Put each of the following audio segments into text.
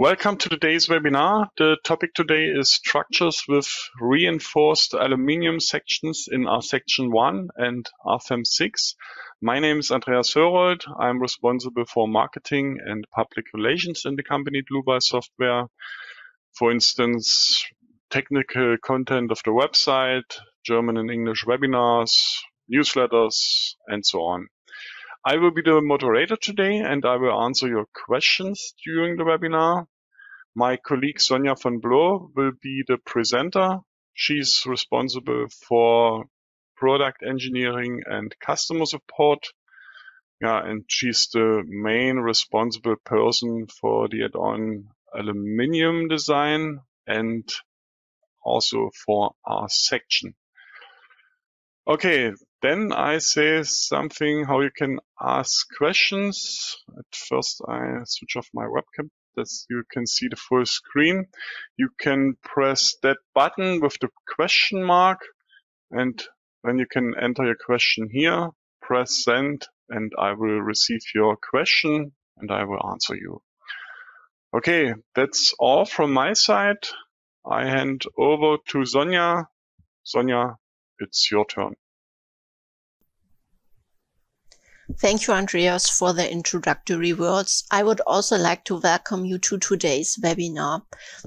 Welcome to today's webinar. The topic today is structures with reinforced aluminium sections in RSECTION 1 and RFEM 6. My name is Andreas Hörold. I'm responsible for marketing and public relations in the company Dlubal Software. For instance, technical content of the website, German and English webinars, newsletters, and so on. I will be the moderator today and I will answer your questions during the webinar. My colleague Sonja von Bloh will be the presenter. She's responsible for product engineering and customer support. Yeah, and she's the main responsible person for the add-on aluminium design and also for RSECTION. Okay, then I say something how you can ask questions. At first I switch off my webcam that you can see the full screen. You can press that button with the question mark and then you can enter your question here, press send and I will receive your question and I will answer you. Okay, that's all from my side. I hand over to Sonja. Sonja, it's your turn. Thank you, Andreas, for the introductory words. I would also like to welcome you to today's webinar.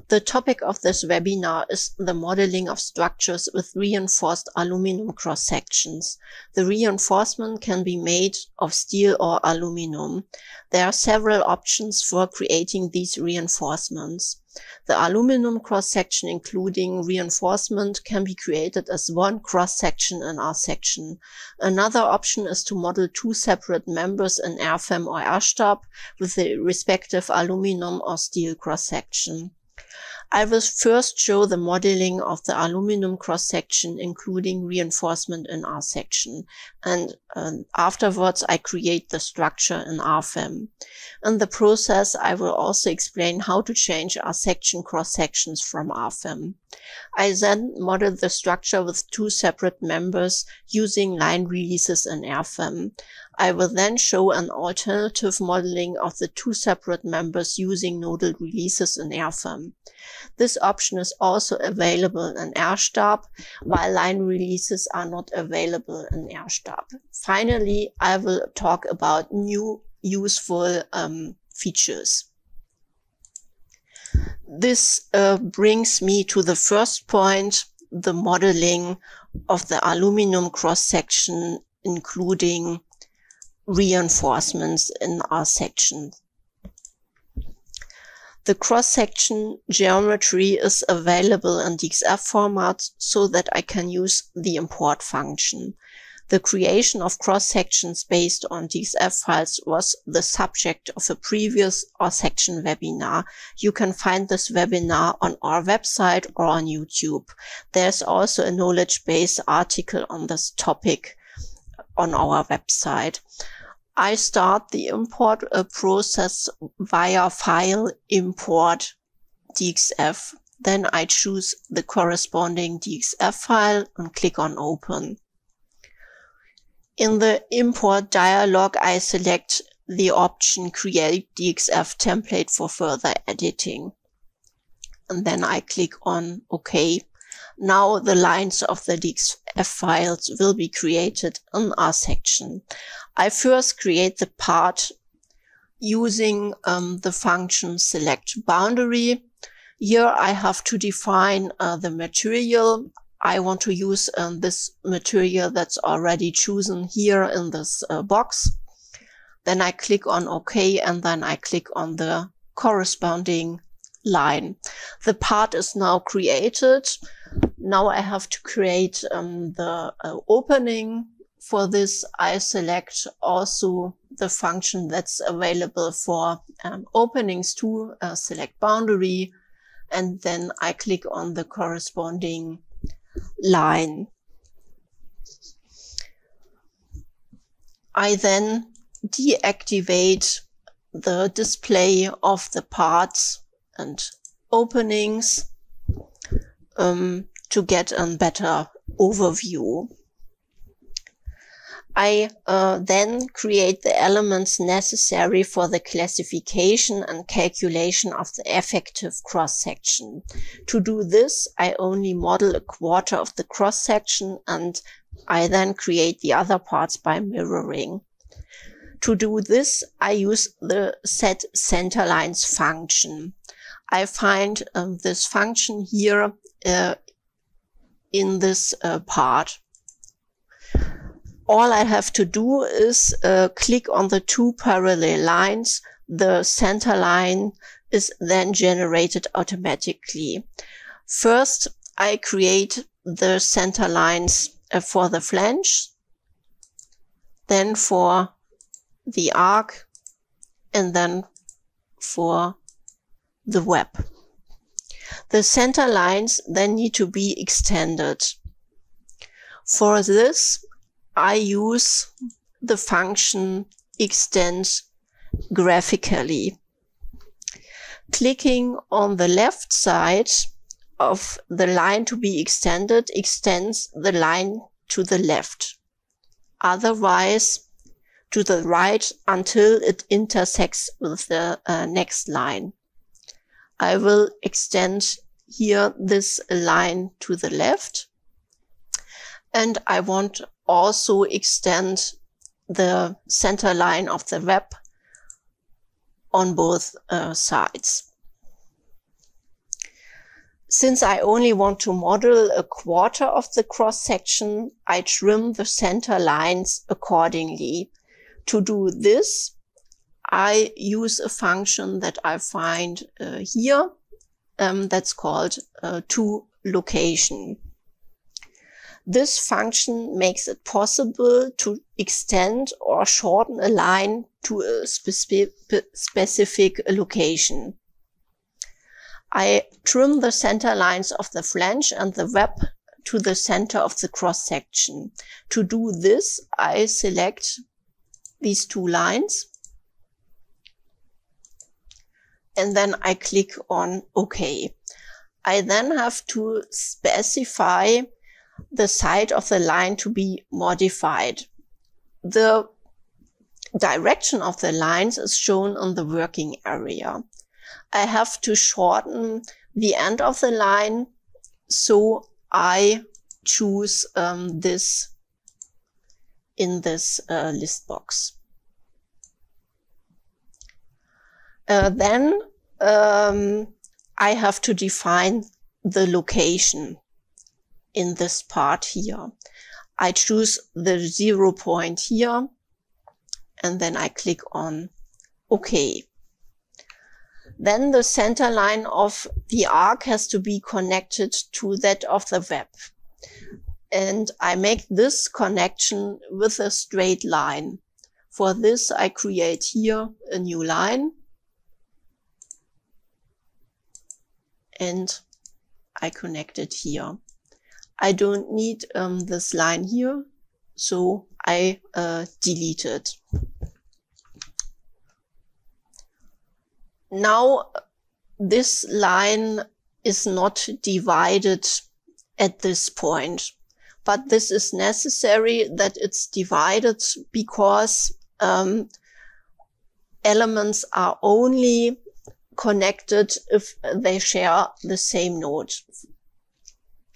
The topic of this webinar is the modeling of structures with reinforced aluminum cross sections. The reinforcement can be made of steel or aluminum. There are several options for creating these reinforcements. The aluminum cross-section including reinforcement can be created as one cross-section in RSECTION. Another option is to model two separate members in RFEM or RSTAB with the respective aluminum or steel cross-section. I will first show the modeling of the aluminum cross-section, including reinforcement in RSECTION. And um, afterwards, I create the structure in RFEM. In the process, I will also explain how to change RSECTION cross-sections from RFEM. I then model the structure with two separate members using line releases in RFEM. I will then show an alternative modeling of the two separate members using nodal releases in RFEM. This option is also available in RSTAB, while line releases are not available in RSTAB. Finally, I will talk about new useful um, features. This uh, brings me to the first point, the modeling of the aluminum cross-section, including reinforcements in RSECTION. The cross-section geometry is available in DXF format so that I can use the import function. The creation of cross-sections based on DXF files was the subject of a previous RSECTION webinar. You can find this webinar on our website or on YouTube. There's also a knowledge base article on this topic on our website. I start the import uh, process via file import DXF. Then I choose the corresponding DXF file and click on open. In the import dialog, I select the option create DXF template for further editing. And then I click on OK. Now the lines of the DXF files will be created in RSECTION. I first create the part using um, the function select boundary. Here I have to define uh, the material. I want to use um, this material that's already chosen here in this uh, box. Then I click on OK and then I click on the corresponding line. The part is now created. Now I have to create um, the uh, opening. For this, I select also the function that's available for um, openings to uh, select boundary. And then I click on the corresponding line. I then deactivate the display of the parts and openings um, to get a better overview. I uh, then create the elements necessary for the classification and calculation of the effective cross-section. To do this, I only model a quarter of the cross-section and I then create the other parts by mirroring. To do this, I use the set centerlines function. I find um, this function here uh, in this uh, part all I have to do is uh, click on the two parallel lines. The center line is then generated automatically. First, I create the center lines uh, for the flange, then for the arc, and then for the web. The center lines then need to be extended. For this, I use the function extend graphically. Clicking on the left side of the line to be extended extends the line to the left. Otherwise, to the right until it intersects with the uh, next line. I will extend here this line to the left. And I want also extend the center line of the web on both uh, sides. Since I only want to model a quarter of the cross section, I trim the center lines accordingly. To do this, I use a function that I find uh, here um, that's called uh, to location. This function makes it possible to extend or shorten a line to a speci specific location. I trim the center lines of the flange and the web to the center of the cross section. To do this, I select these two lines and then I click on OK. I then have to specify the side of the line to be modified. The direction of the lines is shown on the working area. I have to shorten the end of the line, so I choose um, this in this uh, list box. Uh, then um, I have to define the location in this part here. I choose the zero point here and then I click on OK. Then the center line of the arc has to be connected to that of the web. And I make this connection with a straight line. For this, I create here a new line. And I connect it here. I don't need um, this line here, so I uh, delete it. Now this line is not divided at this point, but this is necessary that it's divided because um, elements are only connected if they share the same node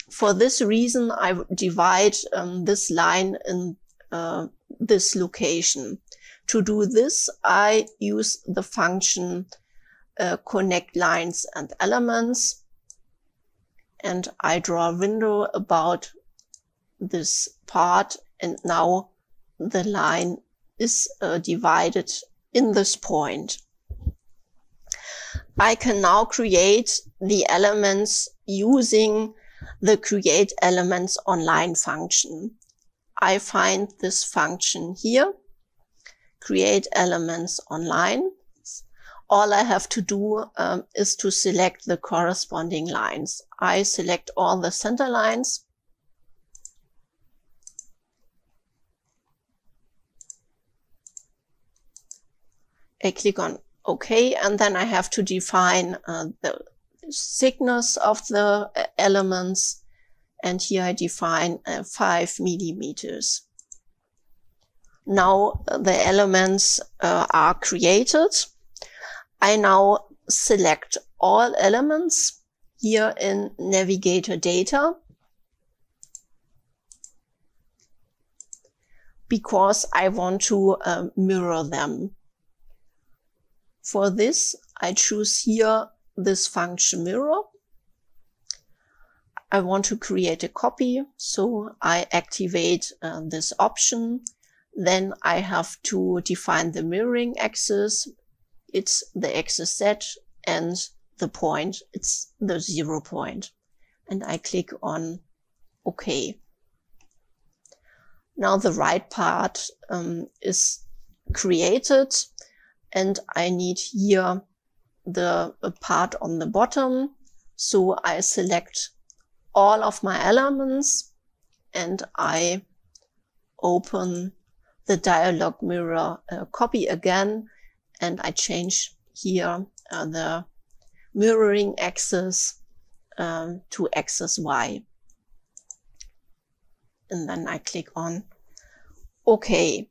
for this reason, I divide um, this line in uh, this location. To do this, I use the function uh, connect lines and elements. And I draw a window about this part. And now the line is uh, divided in this point. I can now create the elements using the create elements online function. I find this function here, create elements online. All I have to do um, is to select the corresponding lines. I select all the center lines. I click on OK, and then I have to define uh, the thickness of the uh, elements. And here I define uh, five millimeters. Now the elements uh, are created. I now select all elements here in Navigator data because I want to uh, mirror them. For this, I choose here this function mirror. I want to create a copy, so I activate uh, this option. Then I have to define the mirroring axis. It's the axis Z and the point, it's the zero point. And I click on OK. Now the right part um, is created and I need here the part on the bottom. So I select all of my elements and I open the dialog mirror uh, copy again and I change here uh, the mirroring axis um, to axis Y. And then I click on OK.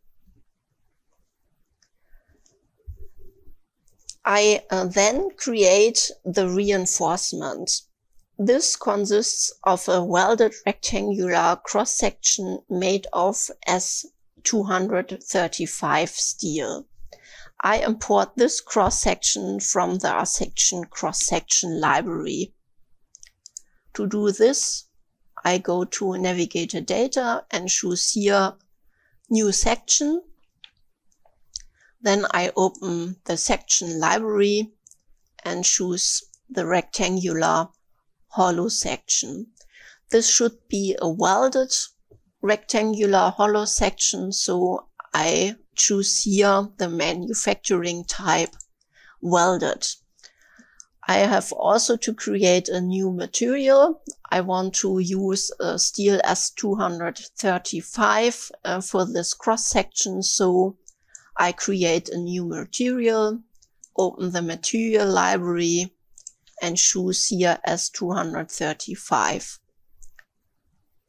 I uh, then create the reinforcement. This consists of a welded rectangular cross-section made of S235 steel. I import this cross-section from the RSECTION cross-section library. To do this, I go to Navigator Data and choose here New Section then I open the section library and choose the rectangular hollow section. This should be a welded rectangular hollow section. So I choose here the manufacturing type welded. I have also to create a new material. I want to use steel S235 uh, for this cross section. So I create a new material, open the material library and choose here S235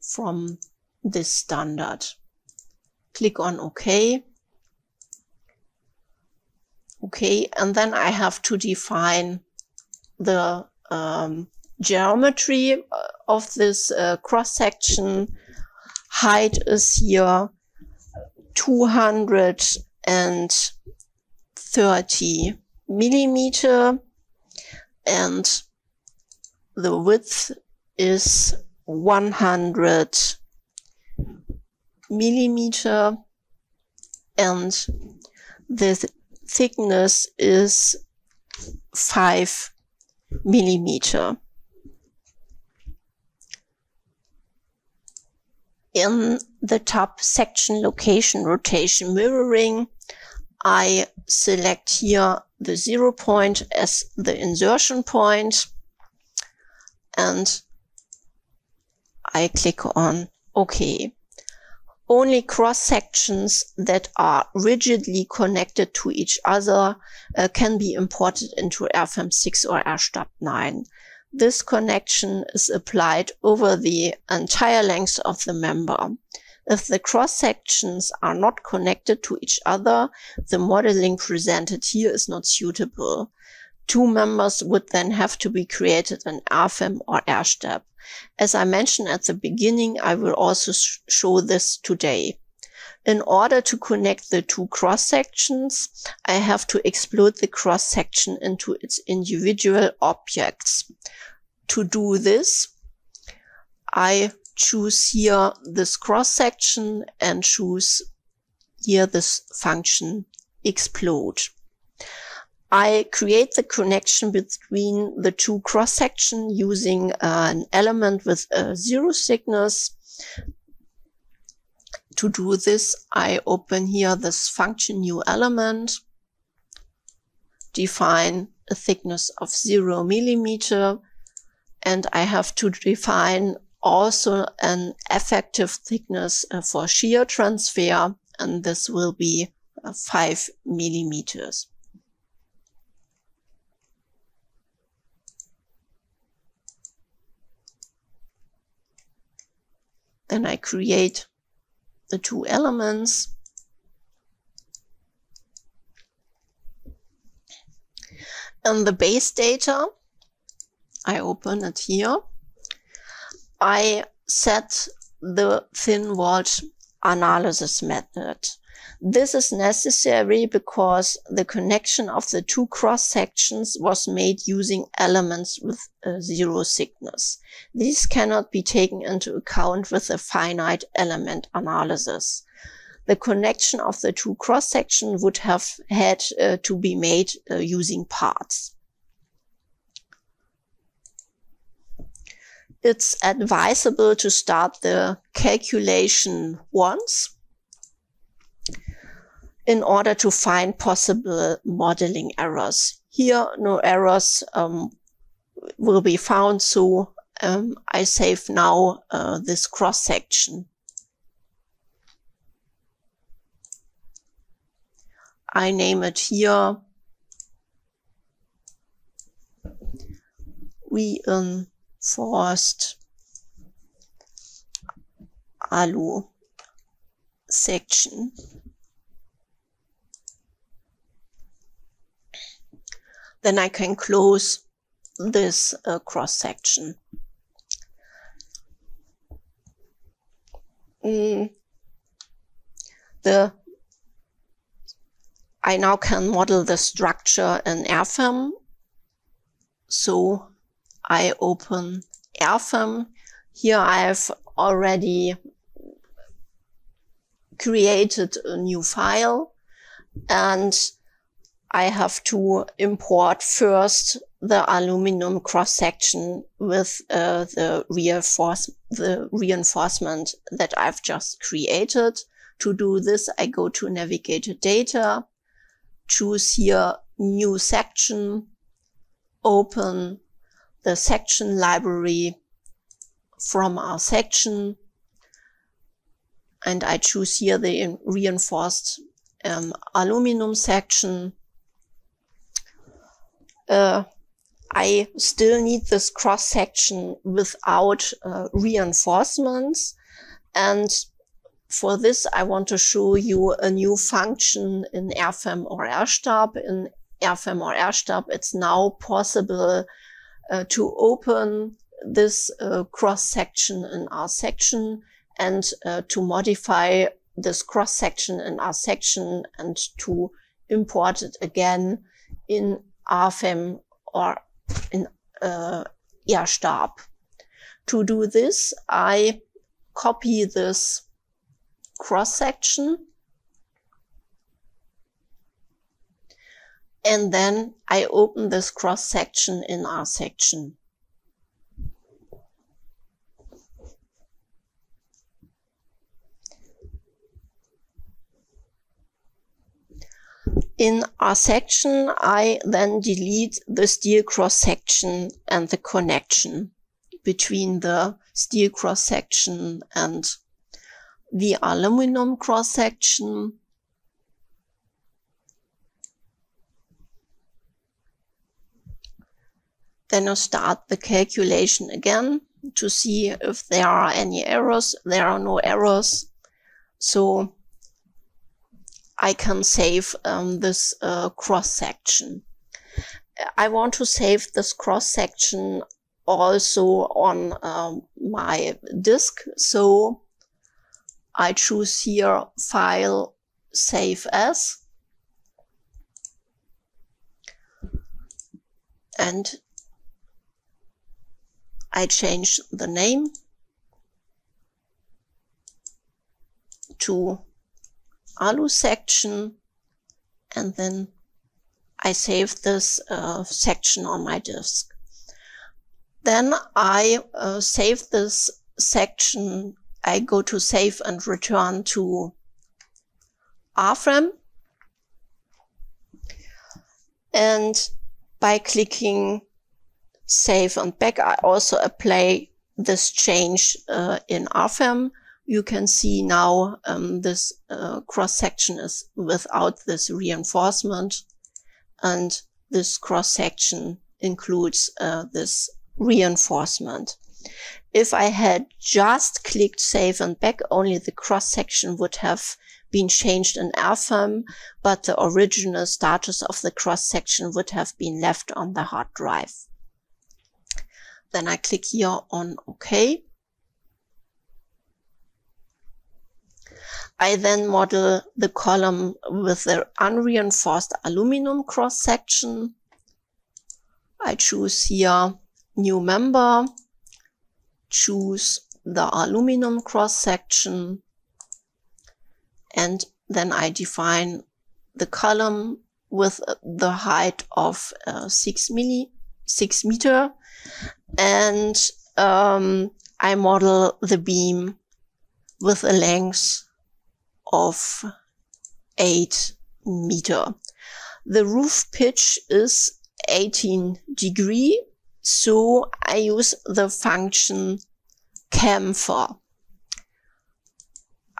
from this standard. Click on OK. Okay, and then I have to define the um, geometry of this uh, cross section. Height is here 200 and 30 millimeter and the width is 100 millimeter and the thickness is 5 millimeter. In the top section location rotation mirroring, I select here the zero point as the insertion point and I click on OK. Only cross sections that are rigidly connected to each other uh, can be imported into RFEM 6 or RSTAB 9. This connection is applied over the entire length of the member. If the cross sections are not connected to each other, the modeling presented here is not suitable. Two members would then have to be created in RFEM or RSTAB. As I mentioned at the beginning, I will also sh show this today. In order to connect the two cross sections, I have to explode the cross section into its individual objects. To do this, I choose here this cross section and choose here this function explode. I create the connection between the two cross section using an element with a zero thickness. To do this, I open here this function new element, define a thickness of zero millimeter, and I have to define also an effective thickness uh, for shear transfer, and this will be uh, 5 millimeters. Then I create the two elements. And the base data, I open it here. I set the thin walled analysis method. This is necessary because the connection of the two cross sections was made using elements with zero thickness. These cannot be taken into account with a finite element analysis. The connection of the two cross sections would have had uh, to be made uh, using parts. It's advisable to start the calculation once in order to find possible modeling errors. Here, no errors um, will be found, so um, I save now uh, this cross section. I name it here reinforced alu section. then I can close this uh, cross section. Mm. The I now can model the structure in RFEM. So I open RFEM. Here I have already created a new file and I have to import first the aluminum cross section with uh, the reinforce the reinforcement that I've just created. To do this, I go to navigated data, choose here new section, open the section library from our section, and I choose here the reinforced um, aluminum section uh, I still need this cross section without uh, reinforcements. And for this, I want to show you a new function in RFEM or RSTAB. In RFEM or RSTAB, it's now possible uh, to open this uh, cross section in RSECTION and uh, to modify this cross section in RSECTION and to import it again in RFEM or in uh, RSTAB. To do this, I copy this cross section and then I open this cross section in RSECTION. In RSECTION, I then delete the steel cross section and the connection between the steel cross section and the aluminum cross section. Then I start the calculation again to see if there are any errors. There are no errors. So I can save um, this uh, cross section. I want to save this cross section also on um, my disk. So I choose here file save as and I change the name to alu section and then I save this uh, section on my disk. Then I uh, save this section. I go to save and return to RFEM. And by clicking save and back, I also apply this change uh, in RFEM you can see now um, this uh, cross section is without this reinforcement and this cross section includes uh, this reinforcement. If I had just clicked save and back, only the cross section would have been changed in RFEM, but the original status of the cross section would have been left on the hard drive. Then I click here on OK. I then model the column with the unreinforced aluminum cross section. I choose here new member, choose the aluminum cross section, and then I define the column with the height of uh, six milli, six meter, and um, I model the beam with a length of 8 meter. The roof pitch is 18 degree. So I use the function chamfer.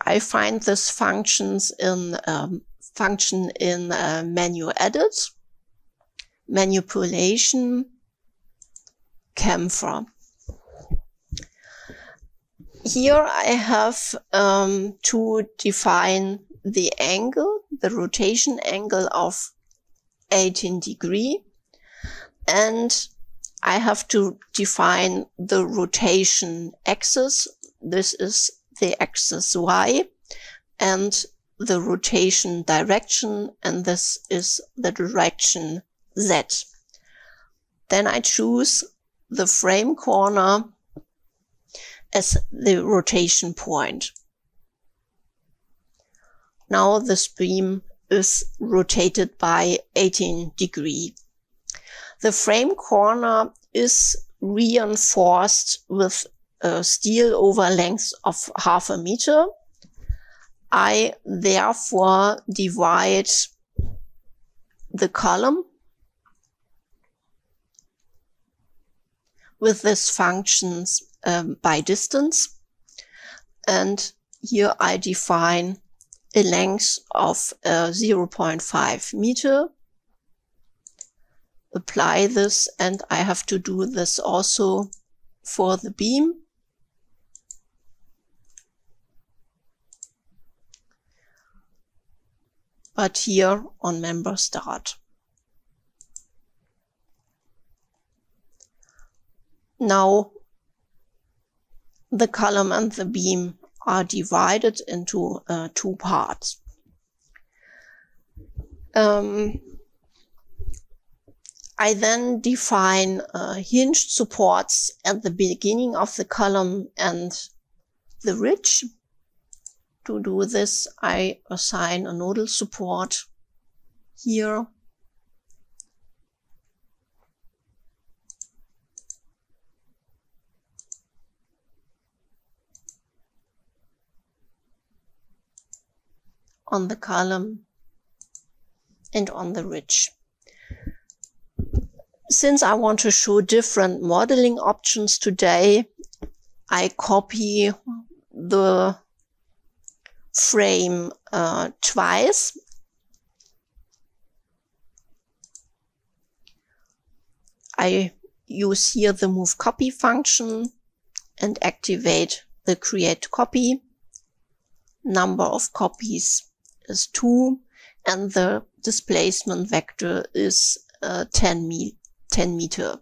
I find this functions in um, function in uh, menu edit, manipulation, chamfer. Here I have um, to define the angle, the rotation angle of 18 degree. And I have to define the rotation axis. This is the axis Y and the rotation direction. And this is the direction Z. Then I choose the frame corner as the rotation point. Now the beam is rotated by 18 degree. The frame corner is reinforced with a steel over length of half a meter. I therefore divide the column with this functions um, by distance. And here I define a length of uh, 0.5 meter. Apply this and I have to do this also for the beam. But here on member start. Now the column and the beam are divided into uh, two parts. Um, I then define uh, hinged supports at the beginning of the column and the ridge. To do this, I assign a nodal support here on the column and on the ridge. Since I want to show different modeling options today, I copy the frame uh, twice. I use here the move copy function and activate the create copy. Number of copies is 2 and the displacement vector is uh, 10, me 10 meter.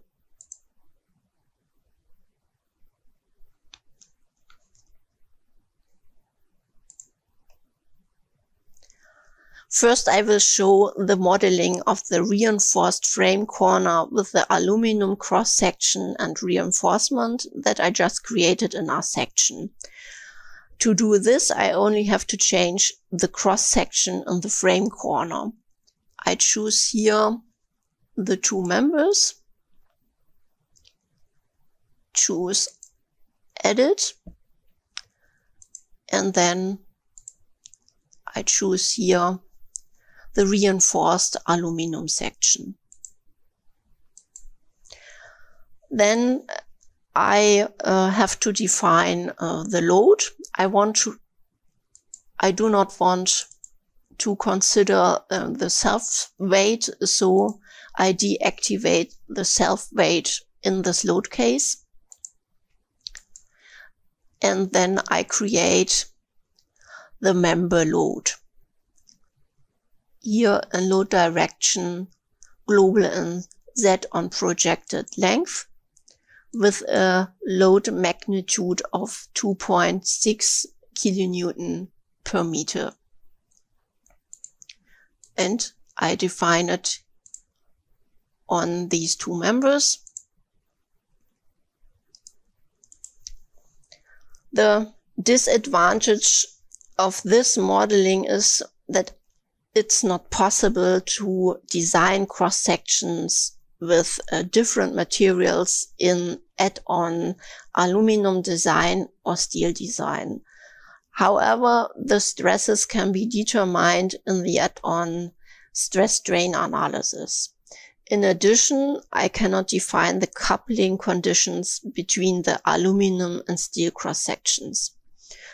First, I will show the modeling of the reinforced frame corner with the aluminum cross section and reinforcement that I just created in RSECTION. To do this, I only have to change the cross section on the frame corner. I choose here the two members, choose edit, and then I choose here the reinforced aluminum section. Then I uh, have to define uh, the load. I want to, I do not want to consider uh, the self weight. So I deactivate the self weight in this load case. And then I create the member load. Here a load direction global and Z on projected length with a load magnitude of 2.6 kilonewton per meter. And I define it on these two members. The disadvantage of this modeling is that it's not possible to design cross sections with uh, different materials in add-on aluminum design or steel design. However, the stresses can be determined in the add-on stress strain analysis. In addition, I cannot define the coupling conditions between the aluminum and steel cross sections.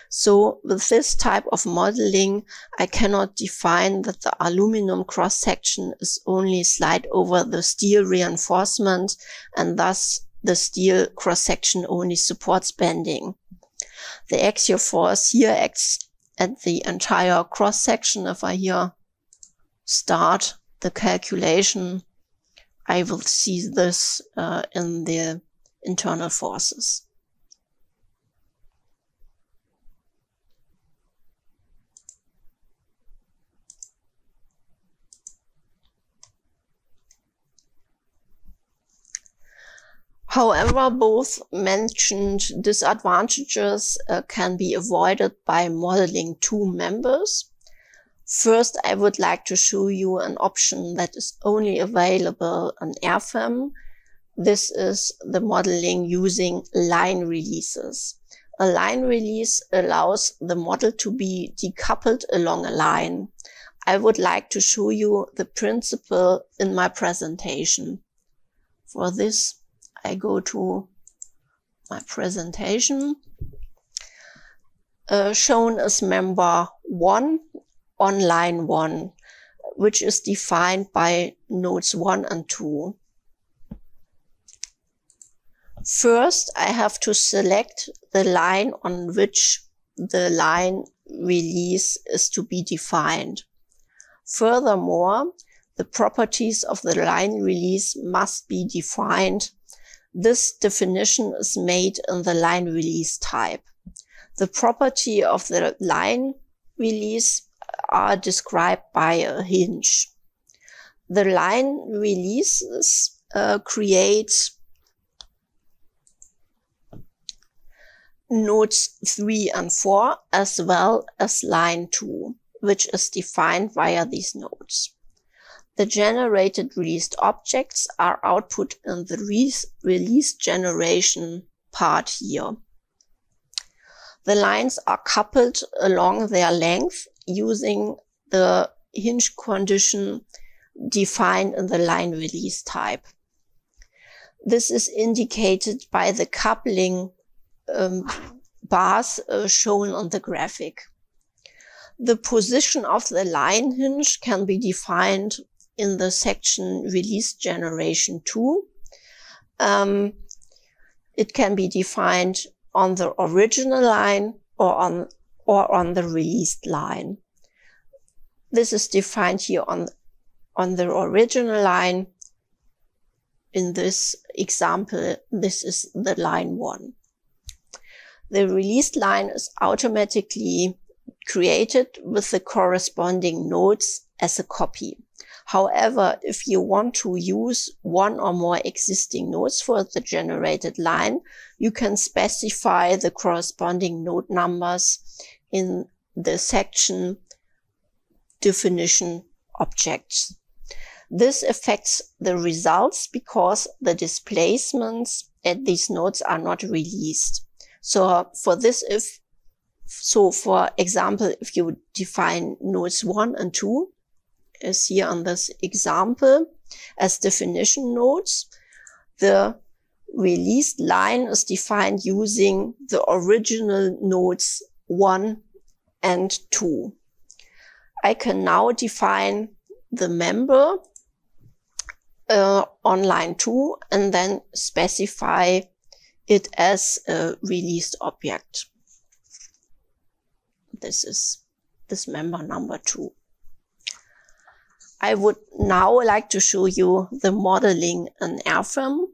So with this type of modeling, I cannot define that the aluminum cross section is only slide over the steel reinforcement and thus the steel cross section only supports bending. The axial force here acts at the entire cross section. If I here start the calculation, I will see this uh, in the internal forces. However, both mentioned disadvantages uh, can be avoided by modeling two members. First, I would like to show you an option that is only available on RFEM. This is the modeling using line releases. A line release allows the model to be decoupled along a line. I would like to show you the principle in my presentation. For this, I go to my presentation. Uh, shown as member one on line one, which is defined by nodes one and two. First, I have to select the line on which the line release is to be defined. Furthermore, the properties of the line release must be defined this definition is made in the line release type. The property of the line release are described by a hinge. The line releases uh, create nodes 3 and 4 as well as line 2, which is defined via these nodes. The generated released objects are output in the release generation part here. The lines are coupled along their length using the hinge condition defined in the line release type. This is indicated by the coupling um, bars uh, shown on the graphic. The position of the line hinge can be defined in the section release generation 2. Um, it can be defined on the original line or on, or on the released line. This is defined here on, on the original line. In this example, this is the line one. The released line is automatically created with the corresponding nodes as a copy. However, if you want to use one or more existing nodes for the generated line, you can specify the corresponding node numbers in the section definition objects. This affects the results because the displacements at these nodes are not released. So for this, if, so for example, if you define nodes one and two, is here on this example as definition nodes. The released line is defined using the original nodes one and two. I can now define the member uh, on line two and then specify it as a released object. This is this member number two. I would now like to show you the modeling in RFEM.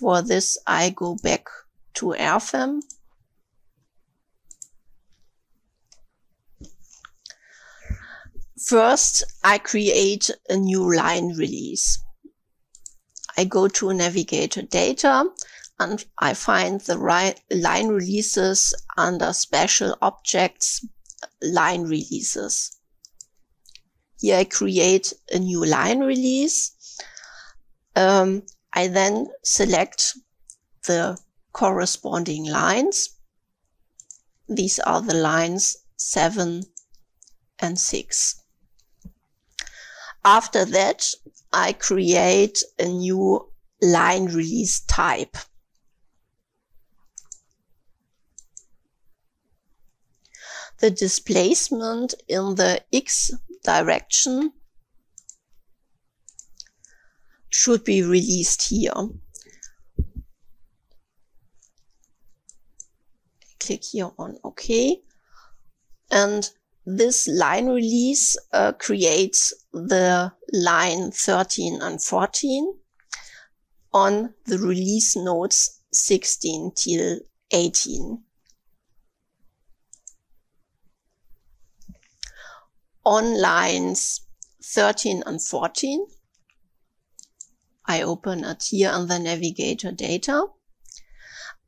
For this, I go back to RFEM. First, I create a new line release. I go to Navigator Data and I find the right line releases under Special Objects, Line Releases. Here I create a new line release. Um, I then select the corresponding lines. These are the lines 7 and 6. After that, I create a new line release type. The displacement in the X direction should be released here. Click here on OK. And this line release uh, creates the line 13 and 14 on the release nodes 16 till 18. On lines 13 and 14, I open it here on the navigator data.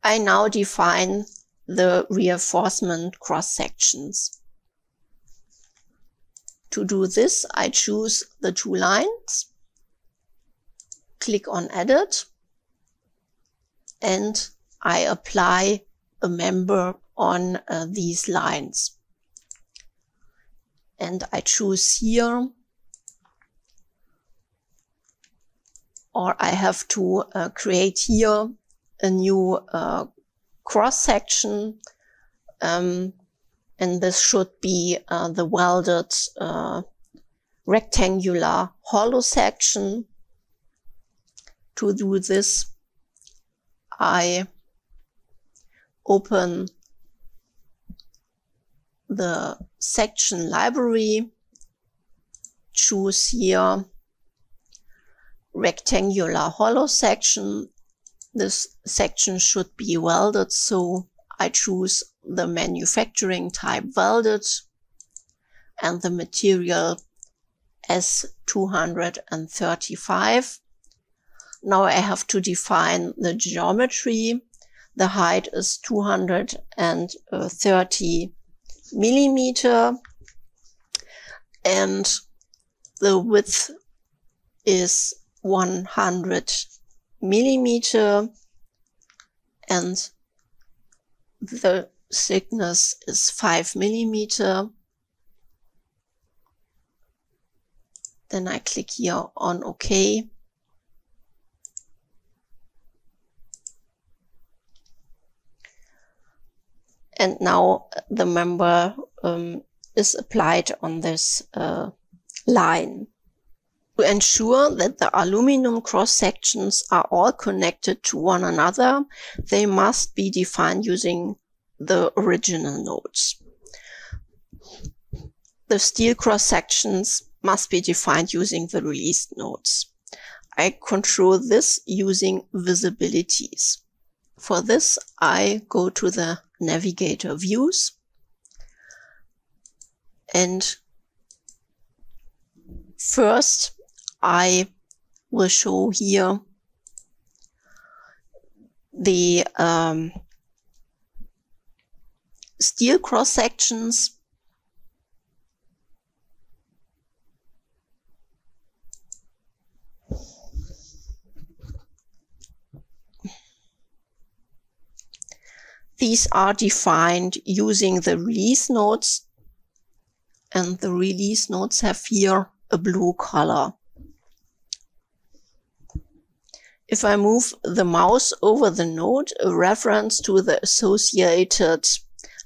I now define the reinforcement cross sections. To do this, I choose the two lines, click on edit, and I apply a member on uh, these lines. And I choose here, or I have to uh, create here a new uh, cross section um, and this should be uh, the welded uh, rectangular hollow section. To do this, I open the section library, choose here rectangular hollow section. This section should be welded, so I choose the manufacturing type welded and the material S235. Now I have to define the geometry. The height is 230 millimeter and the width is 100 millimeter and the thickness is 5 millimeter. Then I click here on OK. And now the member um, is applied on this uh, line. To ensure that the aluminum cross sections are all connected to one another, they must be defined using the original nodes. The steel cross sections must be defined using the released nodes. I control this using visibilities. For this, I go to the navigator views and first I will show here the um, steel cross sections. These are defined using the release nodes and the release nodes have here a blue color. If I move the mouse over the node, a reference to the associated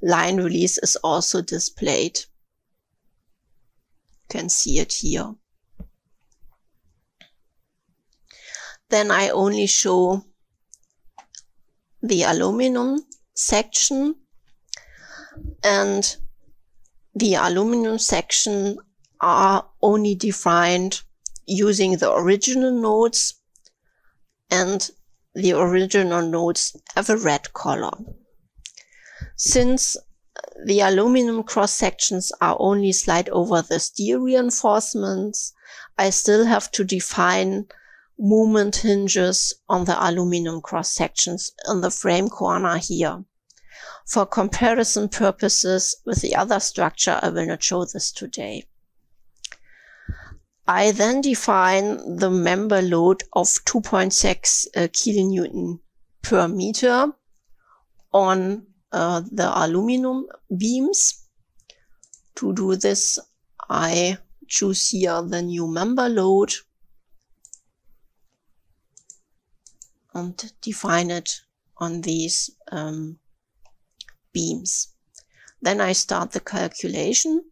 line release is also displayed. You can see it here. Then I only show the aluminum section and the aluminum section are only defined using the original nodes and the original nodes have a red color. Since the aluminum cross sections are only slide over the steel reinforcements, I still have to define movement hinges on the aluminum cross sections in the frame corner here. For comparison purposes with the other structure, I will not show this today. I then define the member load of 2.6 uh, kilonewton per meter on uh, the aluminum beams. To do this, I choose here the new member load and define it on these um, beams. Then I start the calculation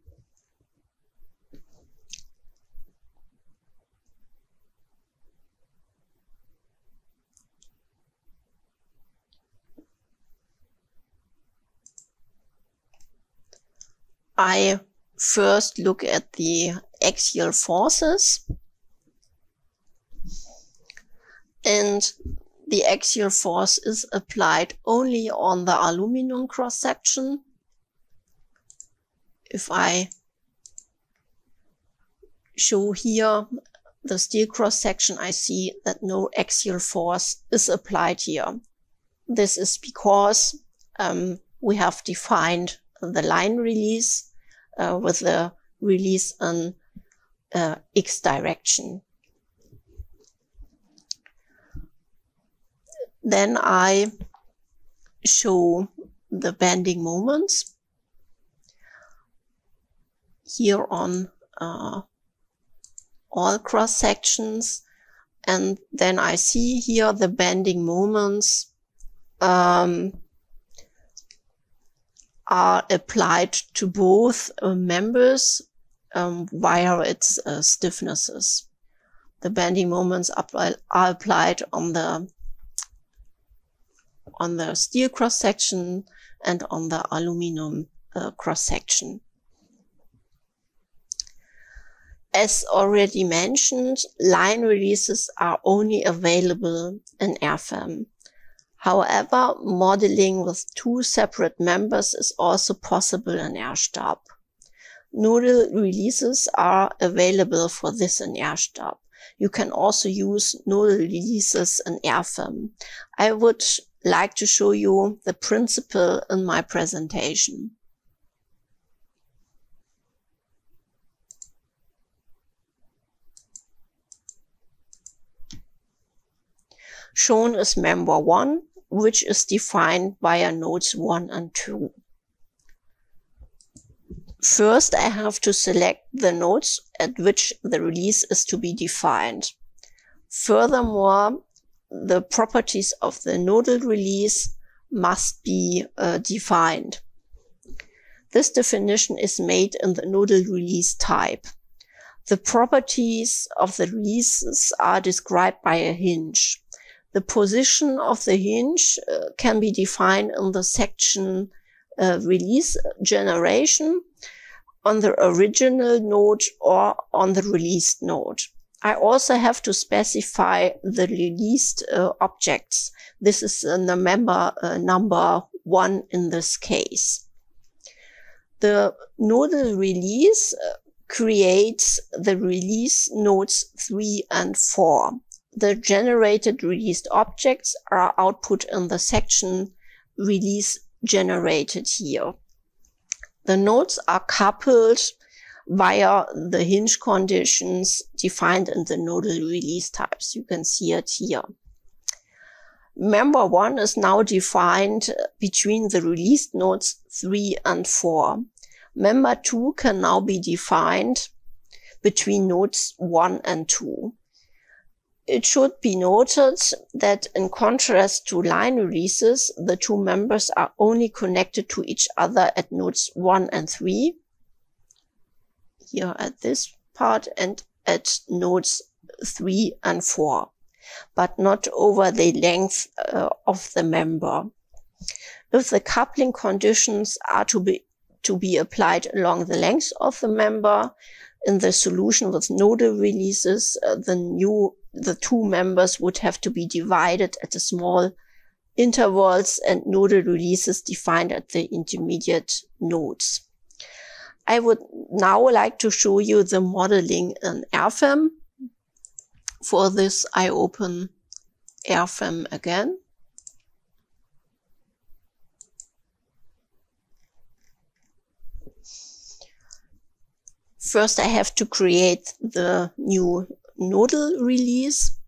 I first look at the axial forces and the axial force is applied only on the aluminum cross section. If I show here the steel cross section, I see that no axial force is applied here. This is because um, we have defined the line release uh, with the release in uh, x direction. Then I show the bending moments here on uh, all cross sections. And then I see here the bending moments um, are applied to both uh, members um, via its uh, stiffnesses. The bending moments are, are applied on the on the steel cross section and on the aluminum uh, cross section. As already mentioned, line releases are only available in RFEM. However, modeling with two separate members is also possible in RSTAB. Nodal releases are available for this in RSTAB. You can also use nodal releases in RFEM. I would like to show you the principle in my presentation. Shown is member 1, which is defined via nodes 1 and 2. First, I have to select the nodes at which the release is to be defined. Furthermore, the properties of the nodal release must be uh, defined. This definition is made in the nodal release type. The properties of the releases are described by a hinge. The position of the hinge uh, can be defined in the section uh, release generation on the original node or on the released node. I also have to specify the released uh, objects. This is uh, the member uh, number one in this case. The nodal release uh, creates the release nodes three and four the generated released objects are output in the section release generated here. The nodes are coupled via the hinge conditions defined in the nodal release types. You can see it here. Member one is now defined between the released nodes three and four. Member two can now be defined between nodes one and two. It should be noted that in contrast to line releases, the two members are only connected to each other at nodes 1 and 3, here at this part, and at nodes 3 and 4, but not over the length uh, of the member. If the coupling conditions are to be to be applied along the length of the member. In the solution with nodal releases, uh, the new, the two members would have to be divided at a small intervals and nodal releases defined at the intermediate nodes. I would now like to show you the modeling in RFEM. For this, I open RFEM again. First, I have to create the new nodal release.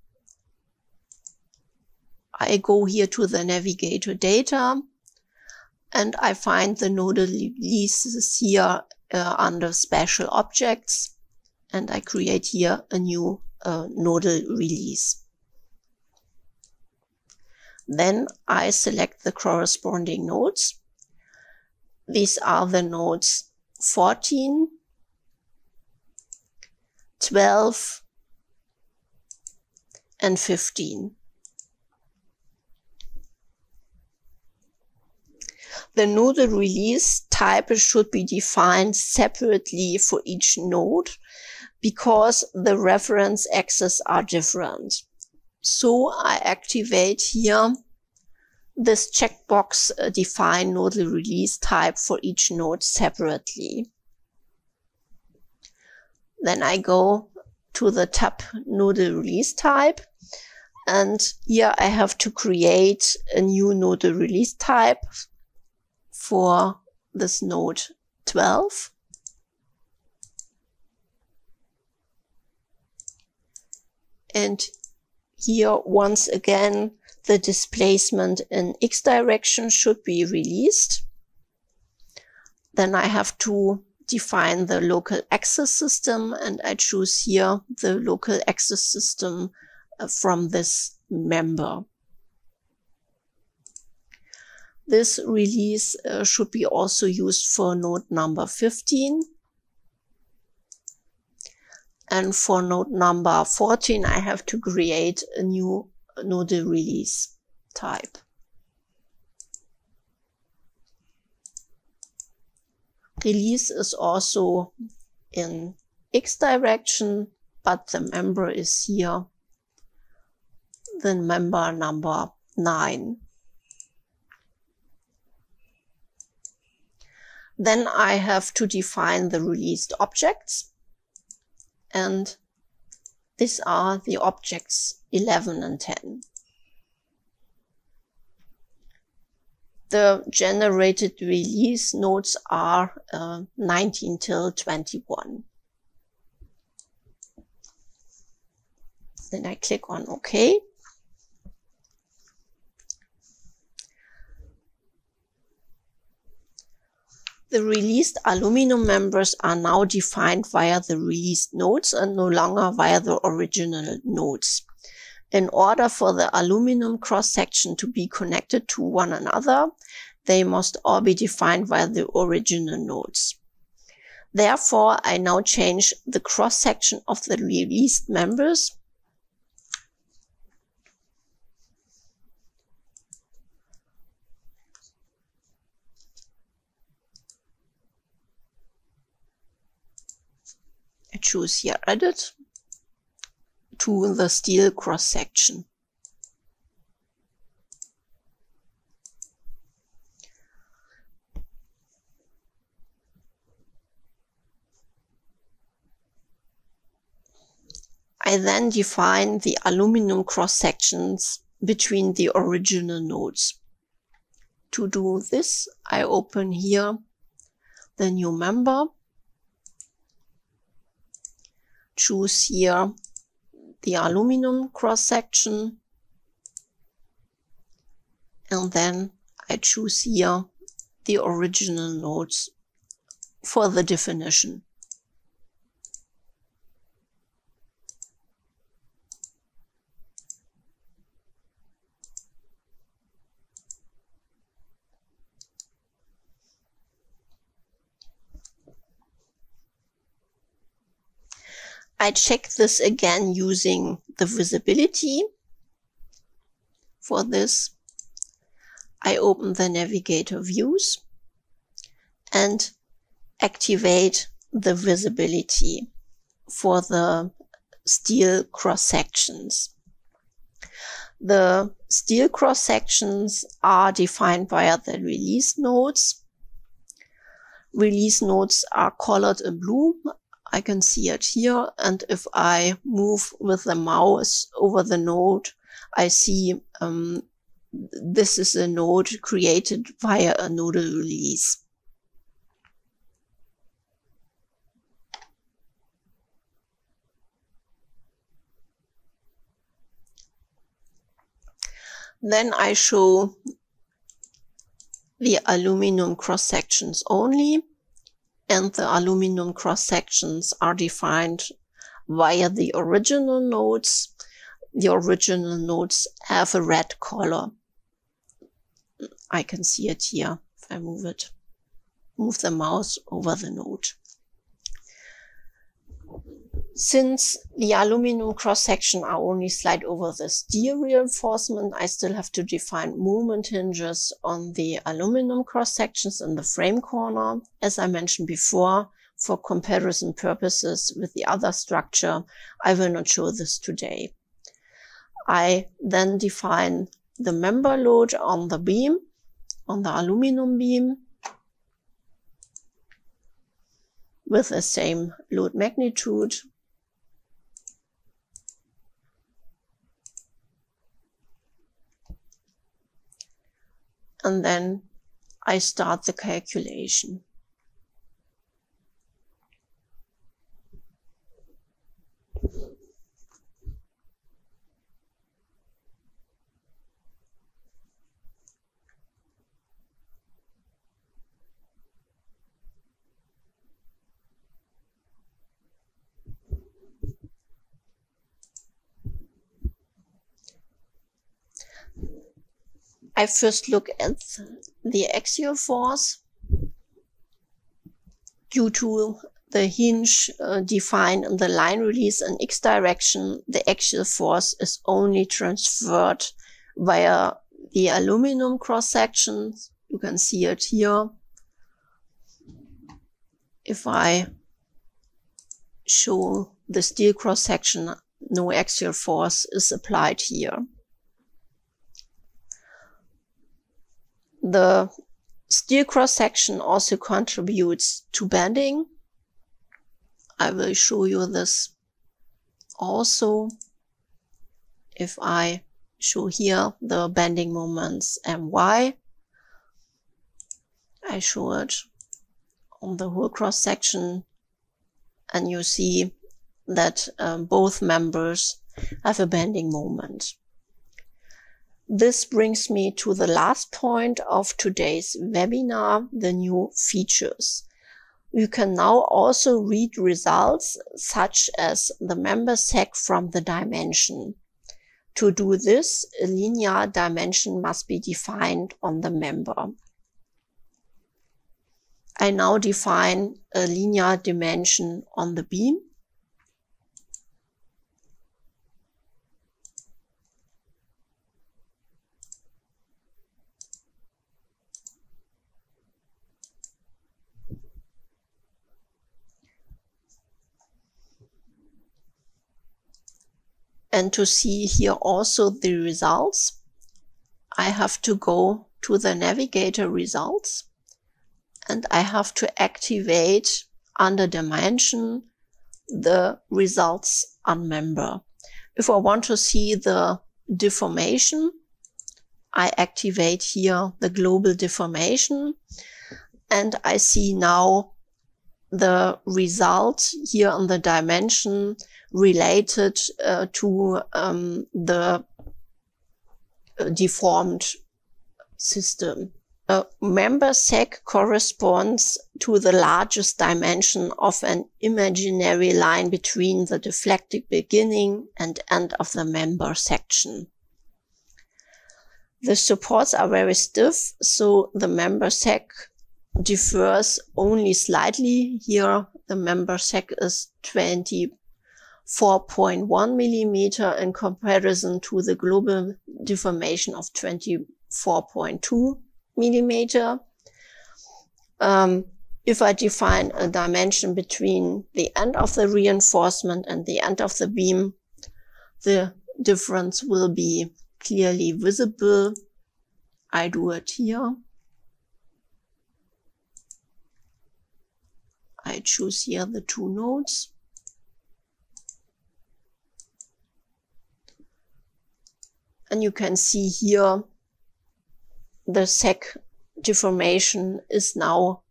I go here to the navigator data and I find the nodal releases here uh, under special objects and I create here a new uh, nodal release. Then I select the corresponding nodes. These are the nodes 14, 12, and 15. The nodal release type should be defined separately for each node because the reference axes are different. So I activate here this checkbox uh, define nodal release type for each node separately. Then I go to the tab nodal release type. And here I have to create a new nodal release type for this node 12. And here, once again, the displacement in x direction should be released. Then I have to define the local axis system and I choose here the local axis system uh, from this member. This release uh, should be also used for node number 15. And for node number 14, I have to create a new node release type. Release is also in X direction, but the member is here, the member number 9. Then I have to define the released objects. And these are the objects 11 and 10. The generated release nodes are uh, 19 till 21. Then I click on OK. The released aluminum members are now defined via the released nodes and no longer via the original nodes. In order for the aluminum cross-section to be connected to one another, they must all be defined via the original nodes. Therefore, I now change the cross-section of the released members choose here edit to the steel cross section. I then define the aluminum cross sections between the original nodes. To do this, I open here the new member choose here the aluminum cross section and then I choose here the original nodes for the definition. I check this again using the visibility. For this, I open the navigator views and activate the visibility for the steel cross sections. The steel cross sections are defined via the release nodes. Release nodes are colored in blue. I can see it here. And if I move with the mouse over the node, I see um, this is a node created via a nodal release. Then I show the aluminum cross sections only and the aluminum cross sections are defined via the original nodes. The original nodes have a red color. I can see it here if I move it, move the mouse over the node. Since the aluminum cross section are only slide over the steel reinforcement, I still have to define movement hinges on the aluminum cross sections in the frame corner. As I mentioned before, for comparison purposes with the other structure, I will not show this today. I then define the member load on the beam, on the aluminum beam, with the same load magnitude and then I start the calculation. I first look at the axial force due to the hinge uh, defined in the line release in x direction, the axial force is only transferred via the aluminum cross section. You can see it here. If I show the steel cross section, no axial force is applied here. The steel cross section also contributes to bending. I will show you this also if I show here the bending moments my. I show it on the whole cross section and you see that um, both members have a bending moment. This brings me to the last point of today's webinar, the new features. You can now also read results such as the member sec from the dimension. To do this, a linear dimension must be defined on the member. I now define a linear dimension on the beam And to see here also the results, I have to go to the navigator results and I have to activate under dimension the results on member. If I want to see the deformation, I activate here the global deformation and I see now the result here on the dimension related uh, to um, the uh, deformed system. A member sec corresponds to the largest dimension of an imaginary line between the deflected beginning and end of the member section. The supports are very stiff, so the member sec differs only slightly. Here, the member sec is 24.1 millimeter in comparison to the global deformation of 24.2 millimeter. Um, if I define a dimension between the end of the reinforcement and the end of the beam, the difference will be clearly visible. I do it here. I choose here the two nodes. And you can see here the sec deformation is now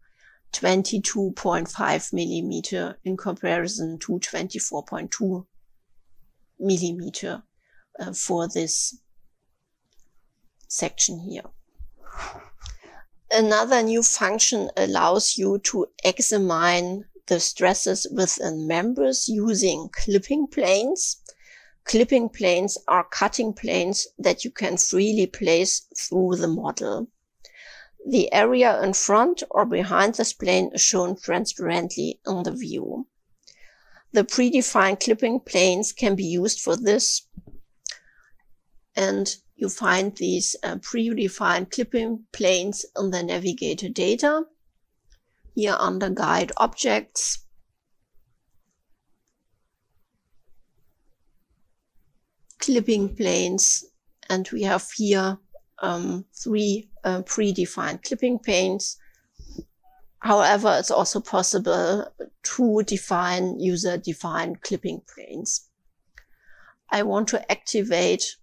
22.5 millimeter in comparison to 24.2 millimeter uh, for this section here. Another new function allows you to examine the stresses within members using clipping planes. Clipping planes are cutting planes that you can freely place through the model. The area in front or behind this plane is shown transparently in the view. The predefined clipping planes can be used for this. And you find these uh, predefined clipping planes in the navigator data. Here under guide objects. Clipping planes. And we have here um, three uh, predefined clipping planes. However, it's also possible to define user-defined clipping planes. I want to activate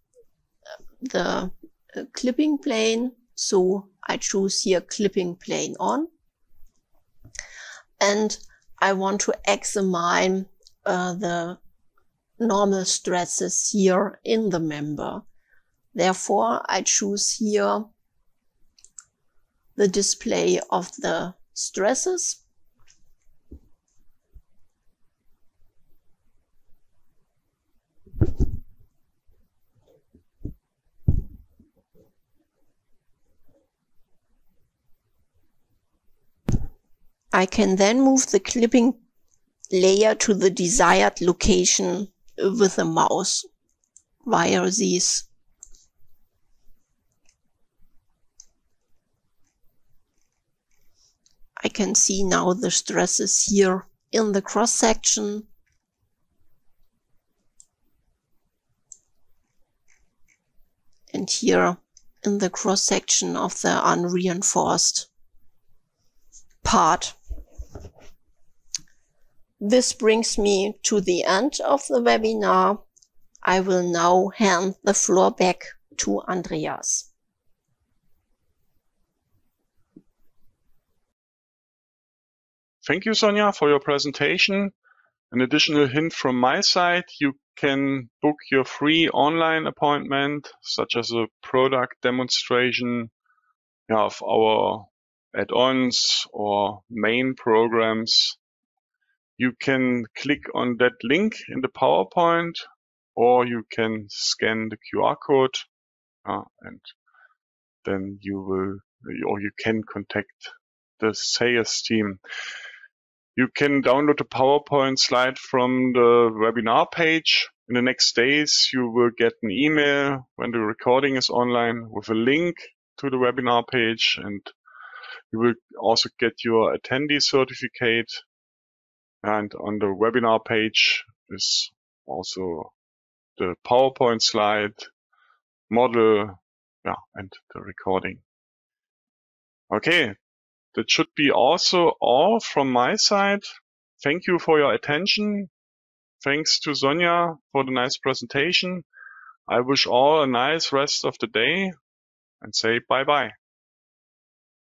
the uh, clipping plane, so I choose here clipping plane on. And I want to examine uh, the normal stresses here in the member. Therefore, I choose here the display of the stresses. I can then move the clipping layer to the desired location with the mouse via these I can see now the stresses here in the cross section. And here in the cross section of the unreinforced part. This brings me to the end of the webinar. I will now hand the floor back to Andreas. Thank you, Sonia, for your presentation. An additional hint from my side, you can book your free online appointment, such as a product demonstration of our add-ons or main programs. You can click on that link in the PowerPoint, or you can scan the QR code, uh, and then you will, or you can contact the sales team. You can download the PowerPoint slide from the webinar page. In the next days, you will get an email when the recording is online with a link to the webinar page and you will also get your attendee certificate. And on the webinar page is also the PowerPoint slide, model, yeah, and the recording. Okay, that should be also all from my side. Thank you for your attention. Thanks to Sonia for the nice presentation. I wish all a nice rest of the day and say bye bye.